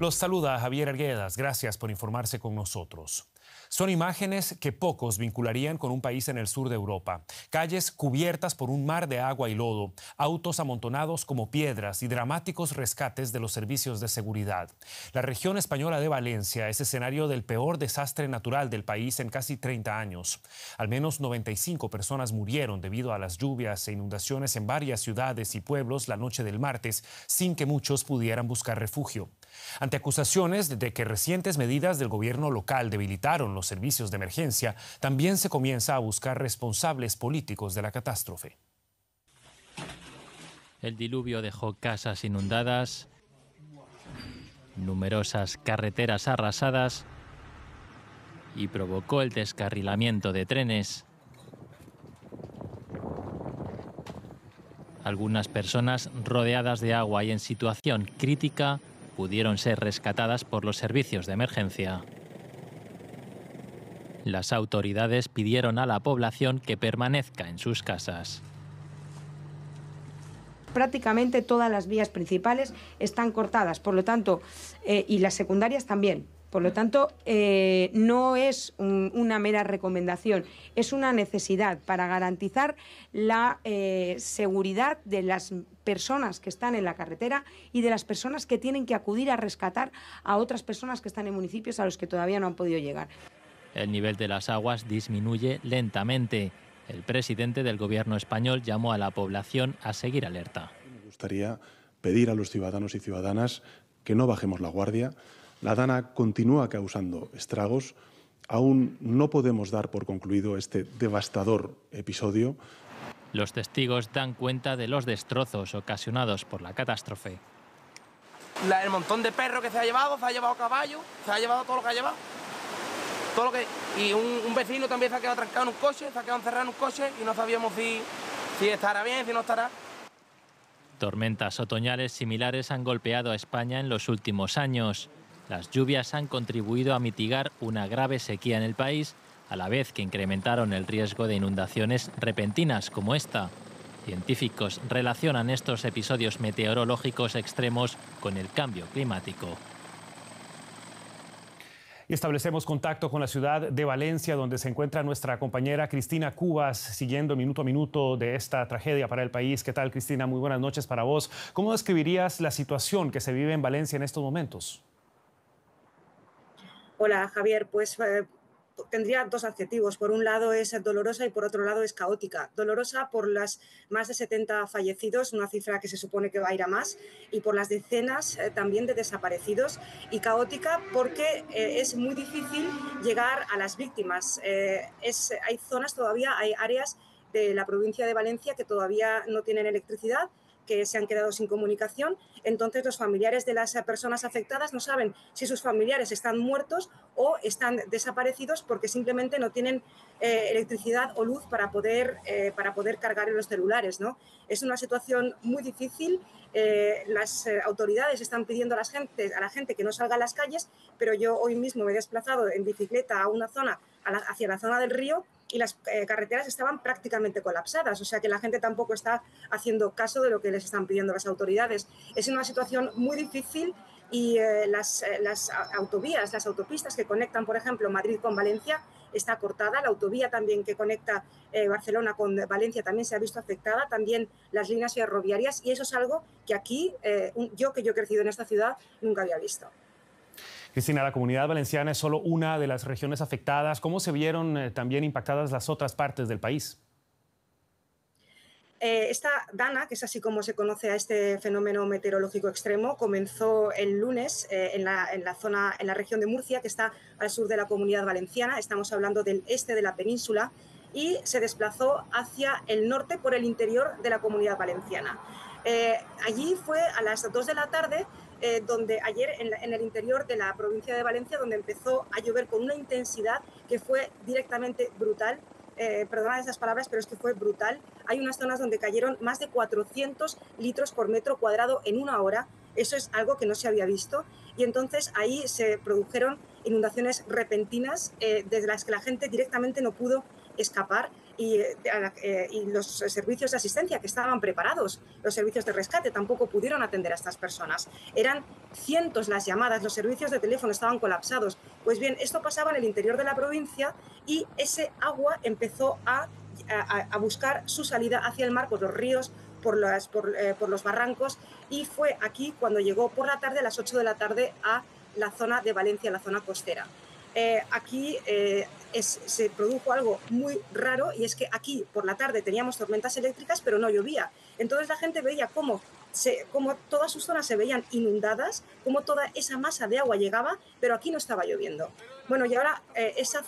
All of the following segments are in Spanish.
Los saluda Javier Arguedas. Gracias por informarse con nosotros. Son imágenes que pocos vincularían con un país en el sur de Europa. Calles cubiertas por un mar de agua y lodo, autos amontonados como piedras y dramáticos rescates de los servicios de seguridad. La región española de Valencia es escenario del peor desastre natural del país en casi 30 años. Al menos 95 personas murieron debido a las lluvias e inundaciones en varias ciudades y pueblos la noche del martes, sin que muchos pudieran buscar refugio. Ante acusaciones de que recientes medidas del gobierno local debilitaron los servicios de emergencia, también se comienza a buscar responsables políticos de la catástrofe. El diluvio dejó casas inundadas, numerosas carreteras arrasadas y provocó el descarrilamiento de trenes. Algunas personas rodeadas de agua y en situación crítica pudieron ser rescatadas por los servicios de emergencia. Las autoridades pidieron a la población que permanezca en sus casas. Prácticamente todas las vías principales están cortadas, por lo tanto, eh, y las secundarias también. Por lo tanto, eh, no es una mera recomendación, es una necesidad para garantizar la eh, seguridad de las personas que están en la carretera y de las personas que tienen que acudir a rescatar a otras personas que están en municipios a los que todavía no han podido llegar. El nivel de las aguas disminuye lentamente. El presidente del gobierno español llamó a la población a seguir alerta. Me gustaría pedir a los ciudadanos y ciudadanas que no bajemos la guardia la Dana continúa causando estragos. Aún no podemos dar por concluido este devastador episodio. Los testigos dan cuenta de los destrozos ocasionados por la catástrofe. el montón de perros que se ha llevado, se ha llevado caballo, se ha llevado todo lo que ha llevado. Todo lo que, y un, vecino también se ha quedado trancado en un coche, se ha quedado encerrado en un coche y no sabíamos si, si estará bien, si no estará. Tormentas otoñales similares han golpeado a España en los últimos años. Las lluvias han contribuido a mitigar una grave sequía en el país, a la vez que incrementaron el riesgo de inundaciones repentinas como esta. Científicos relacionan estos episodios meteorológicos extremos con el cambio climático. Y establecemos contacto con la ciudad de Valencia, donde se encuentra nuestra compañera Cristina Cubas, siguiendo minuto a minuto de esta tragedia para el país. ¿Qué tal, Cristina? Muy buenas noches para vos. ¿Cómo describirías la situación que se vive en Valencia en estos momentos? Hola, Javier. Pues eh, tendría dos adjetivos. Por un lado es dolorosa y por otro lado es caótica. Dolorosa por las más de 70 fallecidos, una cifra que se supone que va a ir a más, y por las decenas eh, también de desaparecidos. Y caótica porque eh, es muy difícil llegar a las víctimas. Es, hay zonas todavía, hay áreas de la provincia de Valencia que todavía no tienen electricidad que se han quedado sin comunicación. Entonces los familiares de las personas afectadas no saben si sus familiares están muertos o están desaparecidos porque simplemente no tienen eh, electricidad o luz para poder, eh, para poder cargar en los celulares. ¿no? Es una situación muy difícil. Eh, las autoridades están pidiendo a, las gente, a la gente que no salga a las calles, pero yo hoy mismo me he desplazado en bicicleta a una zona, hacia la zona del río y las eh, carreteras estaban prácticamente colapsadas, o sea que la gente tampoco está haciendo caso de lo que les están pidiendo las autoridades. Es una situación muy difícil y eh, las, eh, las, autovías, las autopistas que conectan, por ejemplo, Madrid con Valencia, está cortada, la autovía también que conecta Barcelona con Valencia también se ha visto afectada, también las líneas ferroviarias y eso es algo que aquí, yo que yo he crecido en esta ciudad, nunca había visto. Cristina, la comunidad valenciana es solo una de las regiones afectadas. ¿Cómo se vieron eh, también impactadas las otras partes del país? Eh, esta Dana, que es así como se conoce a este fenómeno meteorológico extremo, comenzó el lunes eh, en, la, zona, en la región de Murcia, que está al sur de la comunidad valenciana. Estamos hablando del este de la península y se desplazó hacia el norte por el interior de la comunidad valenciana. allí fue a las 2 de la tarde eh, donde ayer en, el interior de la provincia de Valencia, donde empezó a llover con una intensidad que fue directamente brutal. Eh, perdonad esas palabras, pero es que fue brutal. Hay unas zonas donde cayeron más de 400 litros por metro cuadrado en una hora. Eso es algo que no se había visto. Y entonces ahí se produjeron inundaciones repentinas eh, desde las que la gente directamente no pudo escapar. Y, eh, y, los servicios de asistencia que estaban preparados, los servicios de rescate, tampoco pudieron atender a estas personas. Eran cientos las llamadas, los servicios de teléfono estaban colapsados. Pues bien, esto pasaba en el interior de la provincia y ese agua empezó a, a, buscar su salida hacia el mar por los ríos, por, las, por, eh, por, los barrancos y fue aquí cuando llegó por la tarde, a las 8 de la tarde, a la zona de Valencia, la zona costera. Eh, aquí eh, se produjo algo muy raro y es que aquí por la tarde teníamos tormentas eléctricas pero no llovía. Entonces la gente veía cómo, todas sus zonas se veían inundadas, cómo toda esa masa de agua llegaba, pero aquí no estaba lloviendo. Bueno, y ahora eh, este,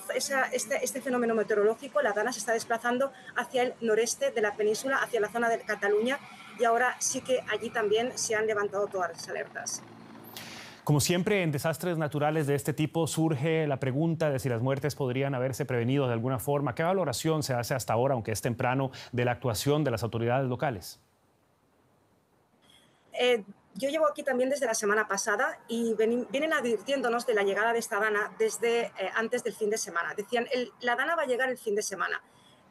este, fenómeno meteorológico, la Dana se está desplazando hacia el noreste de la península, hacia la zona de Cataluña, y ahora sí que allí también se han levantado todas las alertas. Como siempre, en desastres naturales de este tipo surge la pregunta de si las muertes podrían haberse prevenido de alguna forma. ¿Qué valoración se hace hasta ahora, aunque es temprano, de la actuación de las autoridades locales? Eh, yo llevo aquí también desde la semana pasada y vienen advirtiéndonos de la llegada de esta dana desde eh, antes del fin de semana. Decían, la dana va a llegar el fin de semana.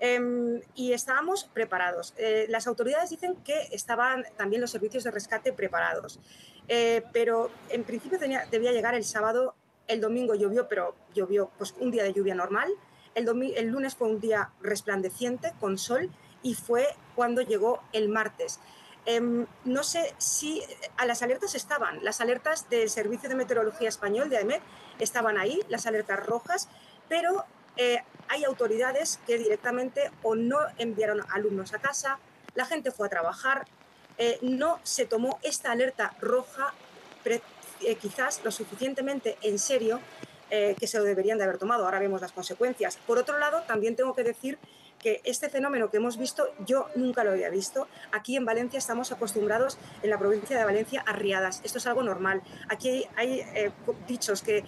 Em, y estábamos preparados. Eh, las autoridades dicen que estaban también los servicios de rescate preparados, eh, pero en principio tenía, debía llegar el sábado, el domingo llovió, pero llovió pues, un día de lluvia normal, el, el lunes fue un día resplandeciente con sol y fue cuando llegó el martes. Em, no sé si a las alertas estaban, las alertas del Servicio de Meteorología Español de AEMET estaban ahí, las alertas rojas, pero eh, hay autoridades que directamente o no enviaron alumnos a casa, la gente fue a trabajar, eh, no se tomó esta alerta roja eh, quizás lo suficientemente en serio que se lo deberían de haber tomado. Ahora vemos las consecuencias. Por otro lado, también tengo que decir que este fenómeno que hemos visto yo nunca lo había visto. Aquí en Valencia estamos acostumbrados, en la provincia de Valencia, a riadas. Esto es algo normal. Aquí hay, eh, dichos que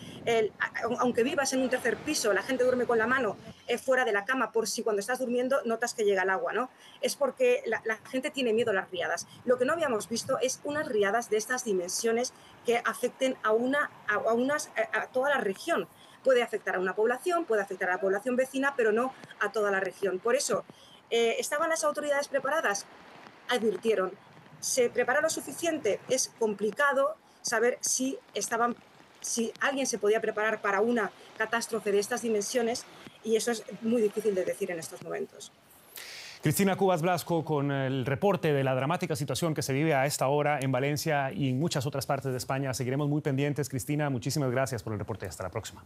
aunque vivas en un tercer piso, la gente duerme con la mano eh, fuera de la cama por si cuando estás durmiendo notas que llega el agua, ¿no? Es porque la, gente tiene miedo a las riadas. Lo que no habíamos visto es unas riadas de estas dimensiones que afecten a, una, a, unas, a toda la región puede afectar a una población, puede afectar a la población vecina, pero no a toda la región. Por eso, eh, ¿estaban las autoridades preparadas? Advirtieron. ¿Se prepara lo suficiente? Es complicado saber si estaban si alguien se podía preparar para una catástrofe de estas dimensiones y eso es muy difícil de decir en estos momentos. Cristina Cubas Blasco con el reporte de la dramática situación que se vive a esta hora en Valencia y en muchas otras partes de España. Seguiremos muy pendientes. Cristina, muchísimas gracias por el reporte. Hasta la próxima.